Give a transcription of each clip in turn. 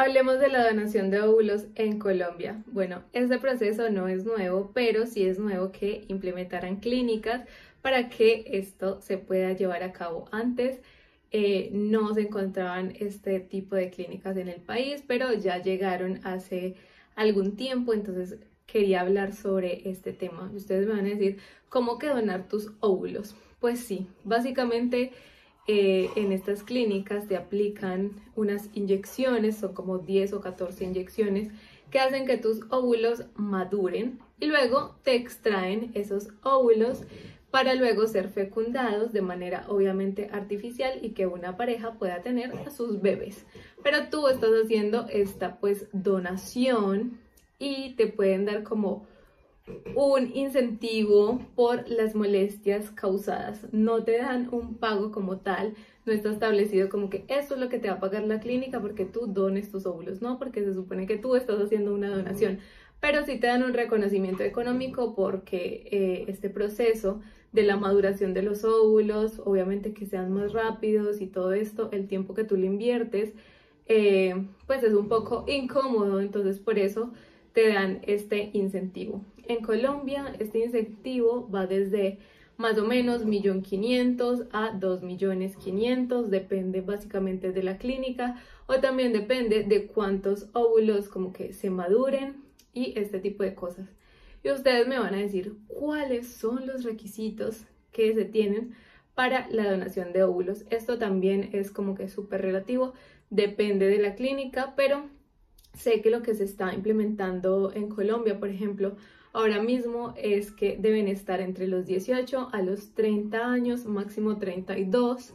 Hablemos de la donación de óvulos en Colombia. Bueno, este proceso no es nuevo, pero sí es nuevo que implementaran clínicas para que esto se pueda llevar a cabo. Antes eh, no se encontraban este tipo de clínicas en el país, pero ya llegaron hace algún tiempo, entonces quería hablar sobre este tema. Ustedes me van a decir, ¿cómo que donar tus óvulos? Pues sí, básicamente eh, en estas clínicas te aplican unas inyecciones, son como 10 o 14 inyecciones que hacen que tus óvulos maduren y luego te extraen esos óvulos para luego ser fecundados de manera obviamente artificial y que una pareja pueda tener a sus bebés. Pero tú estás haciendo esta pues donación y te pueden dar como un incentivo por las molestias causadas. No te dan un pago como tal, no está establecido como que esto es lo que te va a pagar la clínica porque tú dones tus óvulos, no, porque se supone que tú estás haciendo una donación, pero sí te dan un reconocimiento económico porque eh, este proceso de la maduración de los óvulos, obviamente que sean más rápidos y todo esto, el tiempo que tú le inviertes, eh, pues es un poco incómodo, entonces por eso te dan este incentivo. En Colombia este incentivo va desde más o menos 1.500.000 a 2.500.000, depende básicamente de la clínica o también depende de cuántos óvulos como que se maduren y este tipo de cosas. Y ustedes me van a decir cuáles son los requisitos que se tienen para la donación de óvulos. Esto también es como que súper relativo, depende de la clínica, pero Sé que lo que se está implementando en Colombia, por ejemplo, ahora mismo es que deben estar entre los 18 a los 30 años, máximo 32.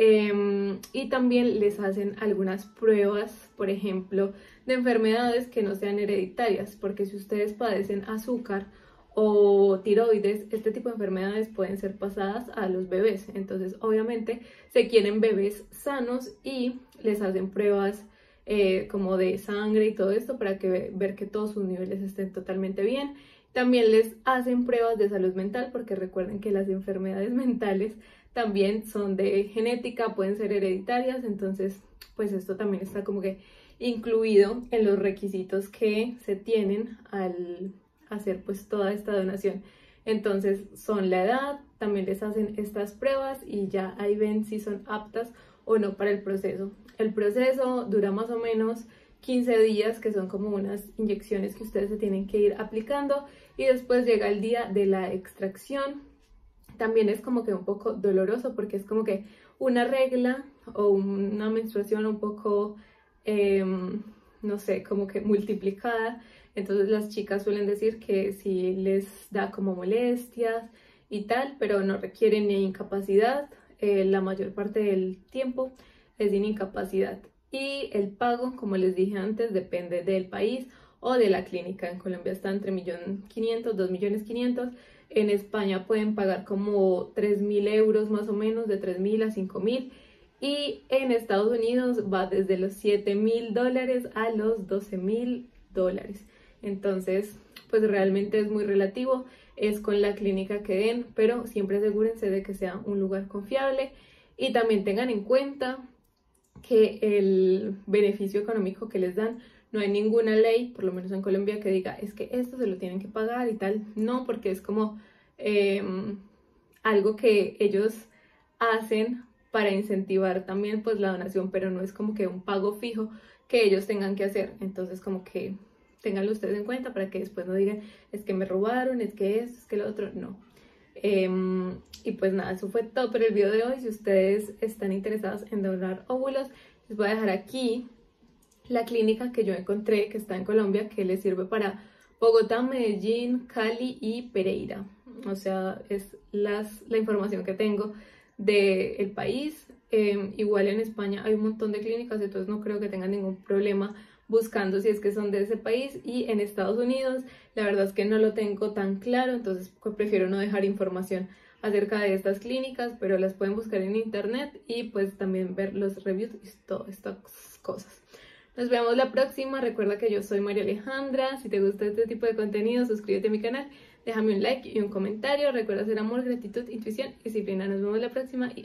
Em, y también les hacen algunas pruebas, por ejemplo, de enfermedades que no sean hereditarias, porque si ustedes padecen azúcar o tiroides, este tipo de enfermedades pueden ser pasadas a los bebés. Entonces, obviamente, se quieren bebés sanos y les hacen pruebas eh, como de sangre y todo esto para que ver que todos sus niveles estén totalmente bien. También les hacen pruebas de salud mental porque recuerden que las enfermedades mentales también son de genética, pueden ser hereditarias, entonces pues esto también está como que incluido en los requisitos que se tienen al hacer pues toda esta donación. Entonces son la edad, también les hacen estas pruebas y ya ahí ven si son aptas o no para el proceso. El proceso dura más o menos 15 días, que son como unas inyecciones que ustedes se tienen que ir aplicando y después llega el día de la extracción. También es como que un poco doloroso porque es como que una regla o una menstruación un poco, em, no sé, como que multiplicada. Entonces las chicas suelen decir que si les da como molestias y tal, pero no requieren ni incapacidad eh, la mayor parte del tiempo es sin incapacidad. Y el pago, como les dije antes, depende del país o de la clínica. En Colombia está entre 1.500.000, 2.500.000. En España pueden pagar como 3.000 euros más o menos, de 3.000 a 5.000. Y en Estados Unidos va desde los 7.000 dólares a los 12.000 dólares. Entonces, pues realmente es muy relativo. Es con la clínica que den, pero siempre asegúrense de que sea un lugar confiable. Y también tengan en cuenta que el beneficio económico que les dan, no hay ninguna ley, por lo menos en Colombia, que diga es que esto se lo tienen que pagar y tal. No, porque es como em, algo que ellos hacen para incentivar también pues la donación, pero no es como que un pago fijo que ellos tengan que hacer. Entonces como que tenganlo ustedes en cuenta para que después no digan es que me robaron, es que esto, es que lo otro, no. Em, y pues nada, eso fue todo por el video de hoy. Si ustedes están interesados en donar óvulos, les voy a dejar aquí la clínica que yo encontré que está en Colombia, que les sirve para Bogotá, Medellín, Cali y Pereira. O sea, es las, la información que tengo del país. Em, igual en España hay un montón de clínicas, entonces no creo que tengan ningún problema buscando si es que son de ese país y en Estados Unidos la verdad es que no lo tengo tan claro, entonces pues, prefiero no dejar información acerca de estas clínicas, pero las pueden buscar en internet y pues también ver los reviews y todas estas cosas. Nos vemos la próxima, recuerda que yo soy María Alejandra, si te gusta este tipo de contenido suscríbete a mi canal, déjame un like y un comentario, recuerda hacer amor, gratitud, intuición y disciplina. Nos vemos la próxima y